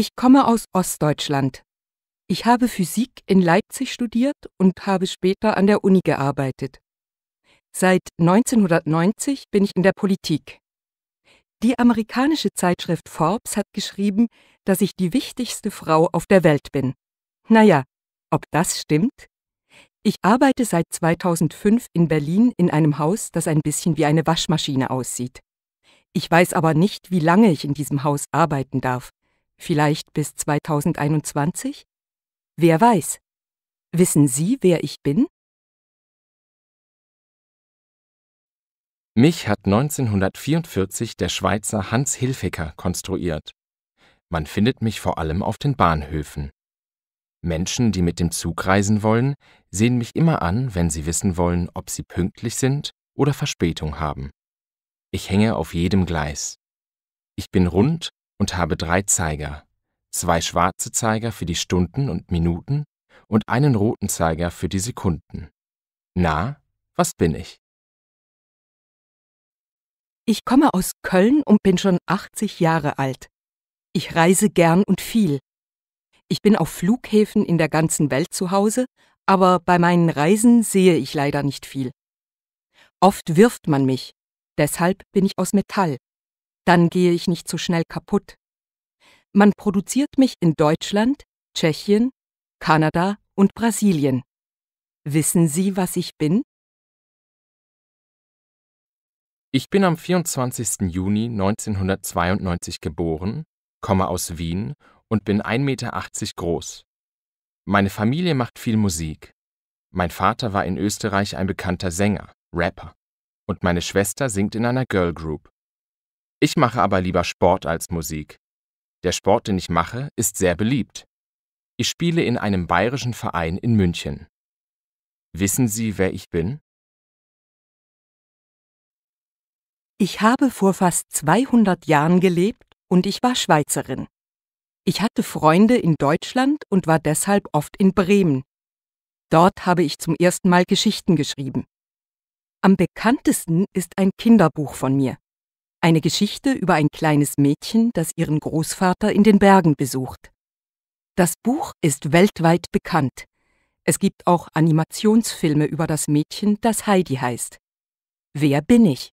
Ich komme aus Ostdeutschland. Ich habe Physik in Leipzig studiert und habe später an der Uni gearbeitet. Seit 1990 bin ich in der Politik. Die amerikanische Zeitschrift Forbes hat geschrieben, dass ich die wichtigste Frau auf der Welt bin. Naja, ob das stimmt? Ich arbeite seit 2005 in Berlin in einem Haus, das ein bisschen wie eine Waschmaschine aussieht. Ich weiß aber nicht, wie lange ich in diesem Haus arbeiten darf. Vielleicht bis 2021? Wer weiß? Wissen Sie, wer ich bin? Mich hat 1944 der Schweizer Hans Hilfiger konstruiert. Man findet mich vor allem auf den Bahnhöfen. Menschen, die mit dem Zug reisen wollen, sehen mich immer an, wenn sie wissen wollen, ob sie pünktlich sind oder Verspätung haben. Ich hänge auf jedem Gleis. Ich bin rund und habe drei Zeiger, zwei schwarze Zeiger für die Stunden und Minuten und einen roten Zeiger für die Sekunden. Na, was bin ich? Ich komme aus Köln und bin schon 80 Jahre alt. Ich reise gern und viel. Ich bin auf Flughäfen in der ganzen Welt zu Hause, aber bei meinen Reisen sehe ich leider nicht viel. Oft wirft man mich, deshalb bin ich aus Metall. Dann gehe ich nicht so schnell kaputt. Man produziert mich in Deutschland, Tschechien, Kanada und Brasilien. Wissen Sie, was ich bin? Ich bin am 24. Juni 1992 geboren, komme aus Wien und bin 1,80 Meter groß. Meine Familie macht viel Musik. Mein Vater war in Österreich ein bekannter Sänger, Rapper. Und meine Schwester singt in einer Girl Group. Ich mache aber lieber Sport als Musik. Der Sport, den ich mache, ist sehr beliebt. Ich spiele in einem bayerischen Verein in München. Wissen Sie, wer ich bin? Ich habe vor fast 200 Jahren gelebt und ich war Schweizerin. Ich hatte Freunde in Deutschland und war deshalb oft in Bremen. Dort habe ich zum ersten Mal Geschichten geschrieben. Am bekanntesten ist ein Kinderbuch von mir. Eine Geschichte über ein kleines Mädchen, das ihren Großvater in den Bergen besucht. Das Buch ist weltweit bekannt. Es gibt auch Animationsfilme über das Mädchen, das Heidi heißt. Wer bin ich?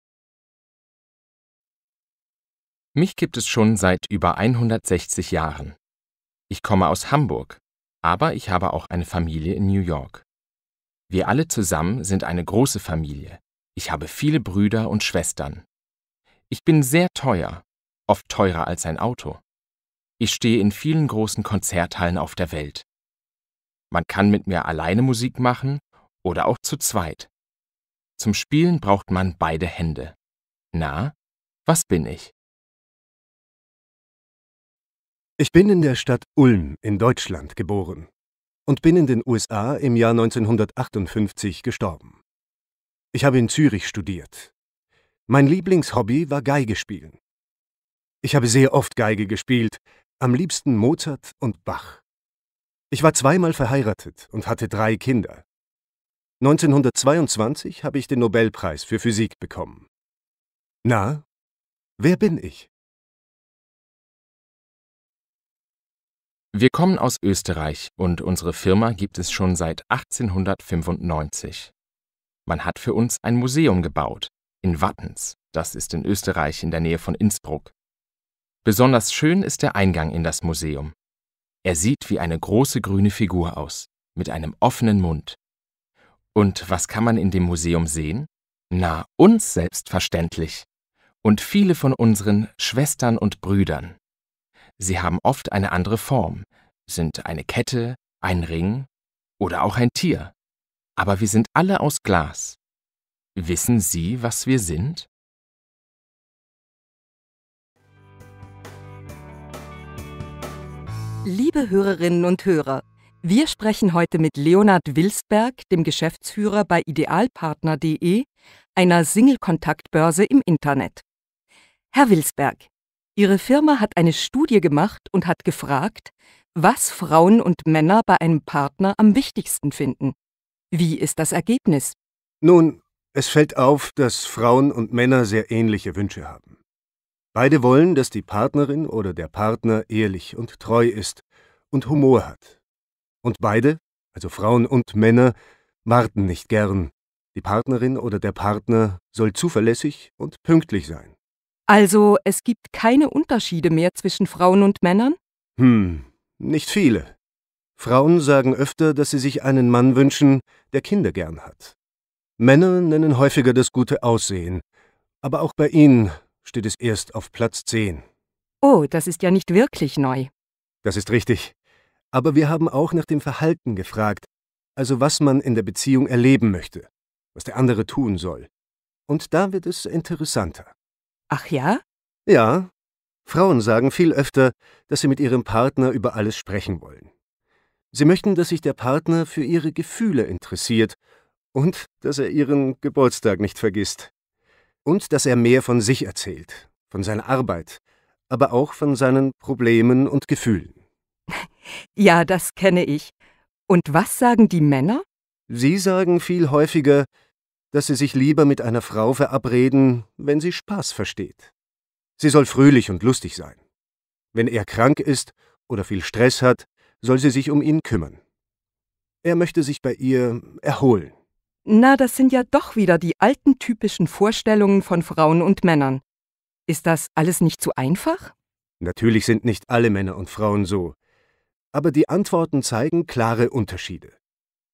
Mich gibt es schon seit über 160 Jahren. Ich komme aus Hamburg, aber ich habe auch eine Familie in New York. Wir alle zusammen sind eine große Familie. Ich habe viele Brüder und Schwestern. Ich bin sehr teuer, oft teurer als ein Auto. Ich stehe in vielen großen Konzerthallen auf der Welt. Man kann mit mir alleine Musik machen oder auch zu zweit. Zum Spielen braucht man beide Hände. Na, was bin ich? Ich bin in der Stadt Ulm in Deutschland geboren und bin in den USA im Jahr 1958 gestorben. Ich habe in Zürich studiert. Mein Lieblingshobby war Geige spielen. Ich habe sehr oft Geige gespielt, am liebsten Mozart und Bach. Ich war zweimal verheiratet und hatte drei Kinder. 1922 habe ich den Nobelpreis für Physik bekommen. Na, wer bin ich? Wir kommen aus Österreich und unsere Firma gibt es schon seit 1895. Man hat für uns ein Museum gebaut, in Wattens, das ist in Österreich in der Nähe von Innsbruck. Besonders schön ist der Eingang in das Museum. Er sieht wie eine große grüne Figur aus, mit einem offenen Mund. Und was kann man in dem Museum sehen? Na, uns selbstverständlich. Und viele von unseren Schwestern und Brüdern. Sie haben oft eine andere Form, sind eine Kette, ein Ring oder auch ein Tier. Aber wir sind alle aus Glas. Wissen Sie, was wir sind? Liebe Hörerinnen und Hörer, wir sprechen heute mit Leonhard Wilsberg, dem Geschäftsführer bei idealpartner.de, einer Single-Kontaktbörse im Internet. Herr Wilsberg, Ihre Firma hat eine Studie gemacht und hat gefragt, was Frauen und Männer bei einem Partner am wichtigsten finden. Wie ist das Ergebnis? Nun, es fällt auf, dass Frauen und Männer sehr ähnliche Wünsche haben. Beide wollen, dass die Partnerin oder der Partner ehrlich und treu ist und Humor hat. Und beide, also Frauen und Männer, warten nicht gern. Die Partnerin oder der Partner soll zuverlässig und pünktlich sein. Also es gibt keine Unterschiede mehr zwischen Frauen und Männern? Hm, nicht viele. Frauen sagen öfter, dass sie sich einen Mann wünschen, der Kinder gern hat. Männer nennen häufiger das gute Aussehen. Aber auch bei ihnen steht es erst auf Platz 10. Oh, das ist ja nicht wirklich neu. Das ist richtig. Aber wir haben auch nach dem Verhalten gefragt, also was man in der Beziehung erleben möchte, was der andere tun soll. Und da wird es interessanter. Ach ja? Ja, Frauen sagen viel öfter, dass sie mit ihrem Partner über alles sprechen wollen. Sie möchten, dass sich der Partner für ihre Gefühle interessiert und dass er ihren Geburtstag nicht vergisst. Und dass er mehr von sich erzählt, von seiner Arbeit, aber auch von seinen Problemen und Gefühlen. Ja, das kenne ich. Und was sagen die Männer? Sie sagen viel häufiger, dass sie sich lieber mit einer Frau verabreden, wenn sie Spaß versteht. Sie soll fröhlich und lustig sein. Wenn er krank ist oder viel Stress hat, soll sie sich um ihn kümmern. Er möchte sich bei ihr erholen. Na, das sind ja doch wieder die alten typischen Vorstellungen von Frauen und Männern. Ist das alles nicht zu einfach? Natürlich sind nicht alle Männer und Frauen so, aber die Antworten zeigen klare Unterschiede.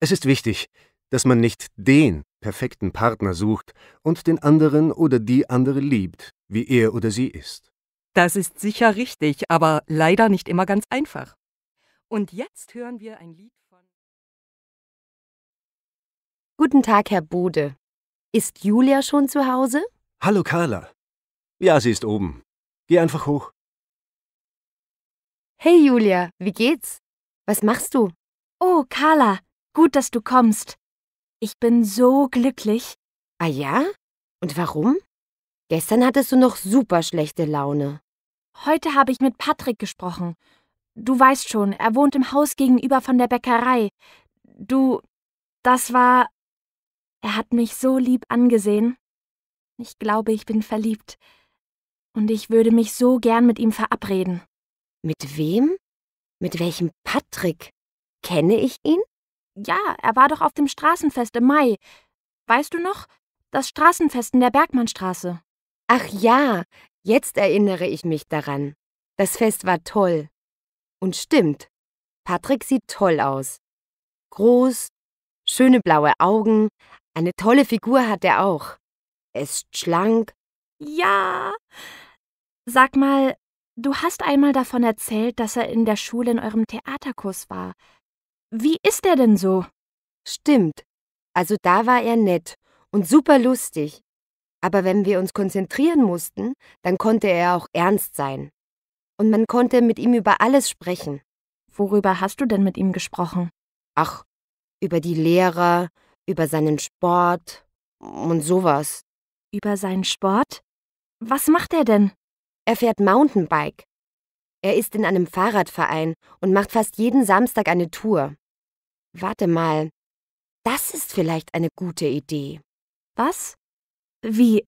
Es ist wichtig, dass man nicht den perfekten Partner sucht und den anderen oder die andere liebt, wie er oder sie ist. Das ist sicher richtig, aber leider nicht immer ganz einfach. Und jetzt hören wir ein Lied. Guten Tag, Herr Bode. Ist Julia schon zu Hause? Hallo Carla. Ja, sie ist oben. Geh einfach hoch. Hey Julia, wie geht's? Was machst du? Oh, Carla, gut, dass du kommst. Ich bin so glücklich. Ah ja? Und warum? Gestern hattest du noch super schlechte Laune. Heute habe ich mit Patrick gesprochen. Du weißt schon, er wohnt im Haus gegenüber von der Bäckerei. Du, das war. Er hat mich so lieb angesehen. Ich glaube, ich bin verliebt. Und ich würde mich so gern mit ihm verabreden. Mit wem? Mit welchem Patrick? Kenne ich ihn? Ja, er war doch auf dem Straßenfest im Mai. Weißt du noch? Das Straßenfest in der Bergmannstraße. Ach ja, jetzt erinnere ich mich daran. Das Fest war toll. Und stimmt, Patrick sieht toll aus. Groß, schöne blaue Augen, eine tolle Figur hat er auch. Er ist schlank. Ja. Sag mal, du hast einmal davon erzählt, dass er in der Schule in eurem Theaterkurs war. Wie ist er denn so? Stimmt. Also da war er nett und super lustig. Aber wenn wir uns konzentrieren mussten, dann konnte er auch ernst sein. Und man konnte mit ihm über alles sprechen. Worüber hast du denn mit ihm gesprochen? Ach, über die Lehrer, über seinen Sport und sowas. Über seinen Sport? Was macht er denn? Er fährt Mountainbike. Er ist in einem Fahrradverein und macht fast jeden Samstag eine Tour. Warte mal, das ist vielleicht eine gute Idee. Was? Wie?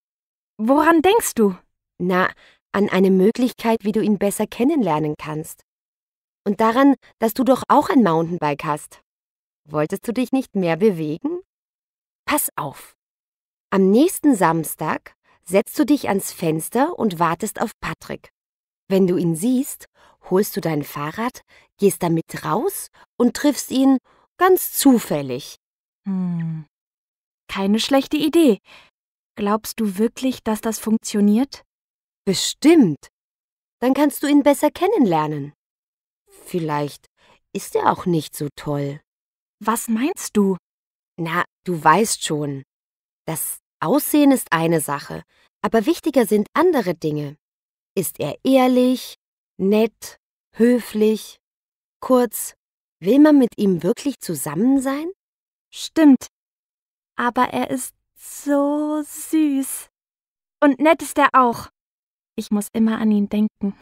Woran denkst du? Na, an eine Möglichkeit, wie du ihn besser kennenlernen kannst. Und daran, dass du doch auch ein Mountainbike hast. Wolltest du dich nicht mehr bewegen? Pass auf. Am nächsten Samstag setzt du dich ans Fenster und wartest auf Patrick. Wenn du ihn siehst, holst du dein Fahrrad, gehst damit raus und triffst ihn ganz zufällig. Hm. Keine schlechte Idee. Glaubst du wirklich, dass das funktioniert? Bestimmt. Dann kannst du ihn besser kennenlernen. Vielleicht ist er auch nicht so toll. Was meinst du? Na, du weißt schon. Das Aussehen ist eine Sache, aber wichtiger sind andere Dinge. Ist er ehrlich, nett, höflich? Kurz, will man mit ihm wirklich zusammen sein? Stimmt. Aber er ist so süß. Und nett ist er auch. Ich muss immer an ihn denken.